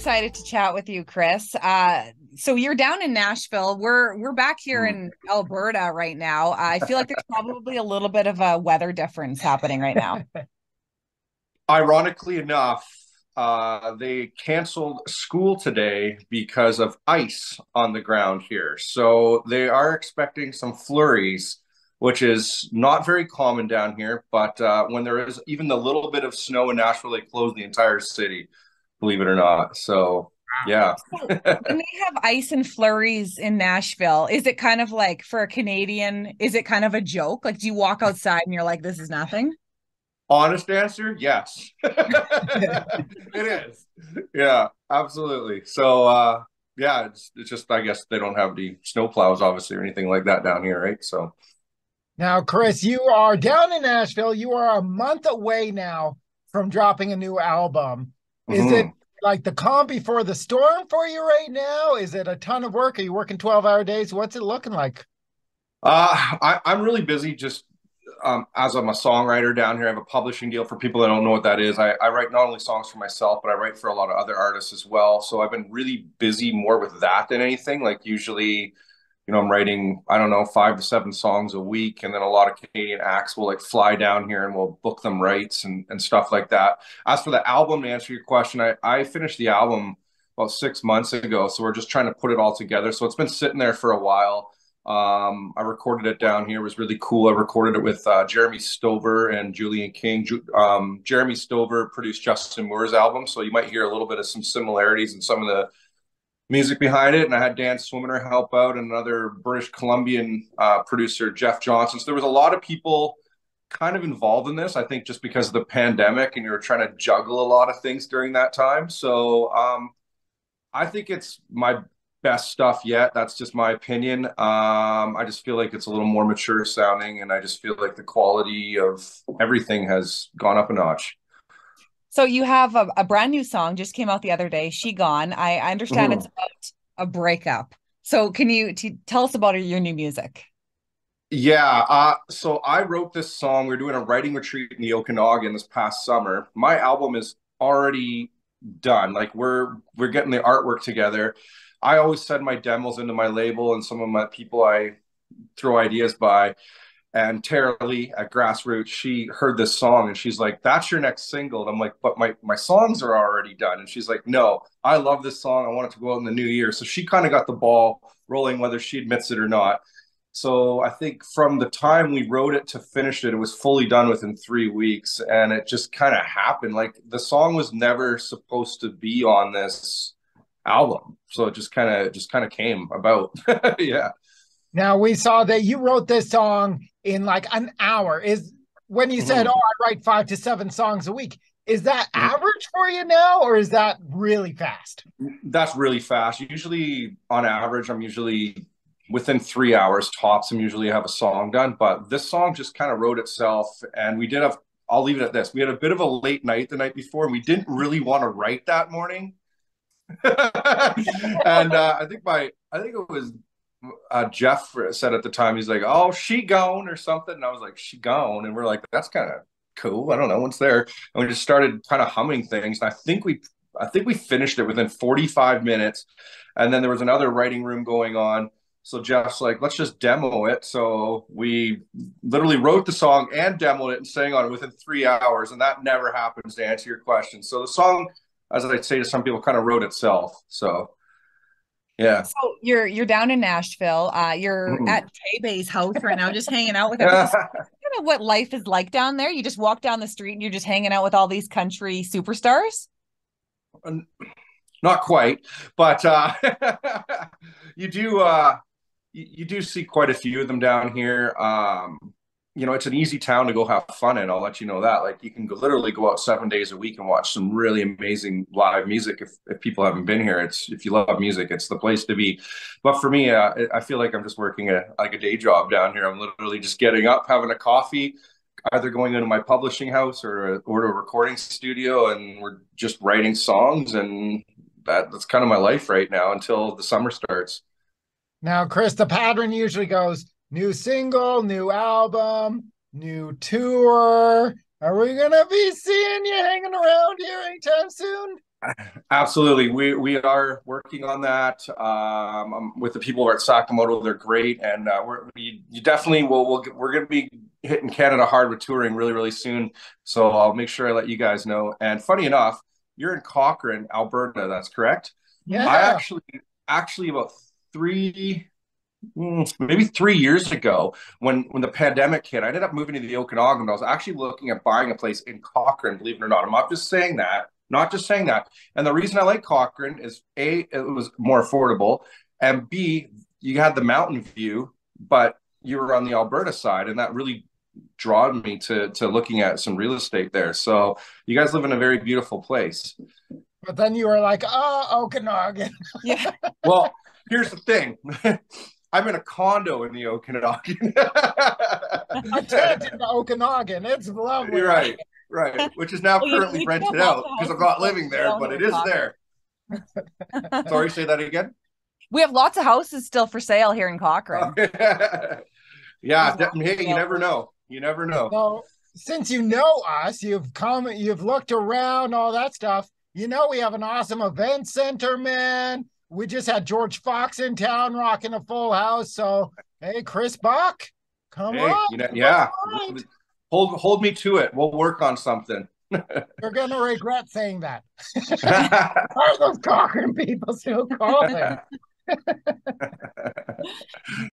excited to chat with you, Chris. Uh, so you're down in Nashville. We're we're back here Mm. in Alberta right now. I feel like there's probably a little bit of a weather difference happening right now. Ironically enough, uh, they canceled school today because of ice on the ground here. So they are expecting some flurries, which is not very common down here. But uh, when there is even the little bit of snow in Nashville, they close the entire city, believe it or not. So, yeah. when they have ice and flurries in Nashville, is it kind of like for a Canadian, is it kind of a joke? Like, do you walk outside and you're like, this is nothing? Honest answer, yes. it is. Yeah, absolutely. So uh yeah, it's it's just I guess they don't have the snow plows obviously or anything like that down here, right? So Now, Chris, you are down in Nashville. You are a month away now from dropping a new album. Is mhm. it like the calm before the storm for you right now? Is it a ton of work? Are you working 12 hour days? What's it looking like? uh I, I'm really busy just um as I'm a songwriter down here. I have a publishing deal for people that don't know what that is. I, I write not only songs for myself, but I write for a lot of other artists as well. So I've been really busy more with that than anything. Like usually you know, I'm writing, I don't know, five to seven songs a week. And then a lot of Canadian acts will like fly down here and we'll book them writes and, and stuff like that. As for the album, to answer your question, I, I finished the album about six months ago. So we're just trying to put it all together. So it's been sitting there for a while. Um, I recorded it down here. It was really cool. I recorded it with uh, Jeremy Stover and Julian King. Ju- um, Jeremy Stover produced Justin Moore's album. So you might hear a little bit of some similarities in some of the music behind it. And I had Dan Swimmer help out and another British Columbian uh, producer, Jeff Johnson. So there was a lot of people kind of involved in this, I think, just because of the pandemic and you were trying to juggle a lot of things during that time. So um, I think it's my best stuff yet. That's just my opinion. Um, I just feel like it's a little more mature sounding, and I just feel like the quality of everything has gone up a notch. So you have a, a brand new song just came out the other day, She Gone. I, I understand it's about a breakup. So can you t- tell us about your new music? Yeah, uh, so I wrote this song. We are doing a writing retreat in the Okanagan this past summer. My album is already done. Like we're we're getting the artwork together. I always send my demos into my label and some of my people I throw ideas by. And Tara Lee at Grassroots, she heard this song and she's like, "That's your next single." And I'm like, "But my my songs are already done." And she's like, "No, I love this song. I want it to go out in the new year." So she kind of got the ball rolling, whether she admits it or not. So I think from the time we wrote it to finished it, it was fully done within three weeks, and it just kind of happened. Like the song was never supposed to be on this album, so it just kind of just kind of came about. yeah. Now, we saw that you wrote this song in like an hour. Is when you said, Mhm. Oh, I write five to seven songs a week, is that Mhm. average for you now, or is that really fast? That's really fast. Usually, on average, I'm usually within three hours tops. I'm usually have a song done, but this song just kind of wrote itself, and we did have. I'll leave it at this. We had a bit of a late night the night before, and we didn't really want to write that morning. and uh, I think my, I think it was uh, Jeff said at the time, he's like, "Oh, she gone" or something, and I was like, "She gone," and we're like, "That's kind of cool." I don't know what's there, and we just started kind of humming things. And I think we, I think we finished it within 45 minutes, and then there was another writing room going on. So Jeff's like, let's just demo it. So we literally wrote the song and demoed it and sang on it within three hours. And that never happens to answer your question. So the song, as I say to some people, kind of wrote itself. So yeah. So you're you're down in Nashville. Uh, you're Mhm. at Tebey's house right now, just hanging out with him. kind of what life is like down there. You just walk down the street and you're just hanging out with all these country superstars. Not quite, but uh, you do uh, you, you do see quite a few of them down here. Um, you know, it's an easy town to go have fun in. I'll let you know that. Like, you can go, literally go out seven days a week and watch some really amazing live music. If, if people haven't been here, it's if you love music, it's the place to be. But for me, uh, I feel like I'm just working a like a day job down here. I'm literally just getting up, having a coffee, either going into my publishing house or or to a recording studio, and we're just writing songs, and that that's kind of my life right now until the summer starts. Now, Chris, the pattern usually goes new single, new album, new tour. Are we gonna be seeing you hanging around here anytime soon? Absolutely, we we are working on that um, with the people at Sakamoto. They're great, and uh, we're we, you definitely will. We'll, we're going to be hitting Canada hard with touring really really soon. So I'll make sure I let you guys know. And funny enough, you're in Cochrane, Alberta. That's correct. Yeah. I actually actually about three Mm, maybe three years ago when when the pandemic hit i ended up moving to the okanagan i was actually looking at buying a place in cochrane believe it or not i'm not just saying that not just saying that. And the reason I like Cochrane is A, it was more affordable, and B, you had the mountain view, but you were on the Alberta side, and that really drawn me to to looking at some real estate there. So you guys live in a very beautiful place. But then you were like, oh, Okanagan. Yeah. well, here's the thing. I'm in a condo in the Okanagan. I can't in the Okanagan. It's lovely. You're right right, which is now well, currently rented out because I'm not living there, but it is there. Sorry, say that again. We have lots of houses still for sale here in Cochrane. yeah, hey, you never know. You never know. So, since you know us, you've come, you've looked around, all that stuff. You know, we have an awesome event center, man. We just had George Fox in town rocking a full house. So, hey, Chris Buck, come hey, on. You know, yeah hold hold me to it. We'll work on something. You're gonna regret saying that. Are those Cochrane people still calling?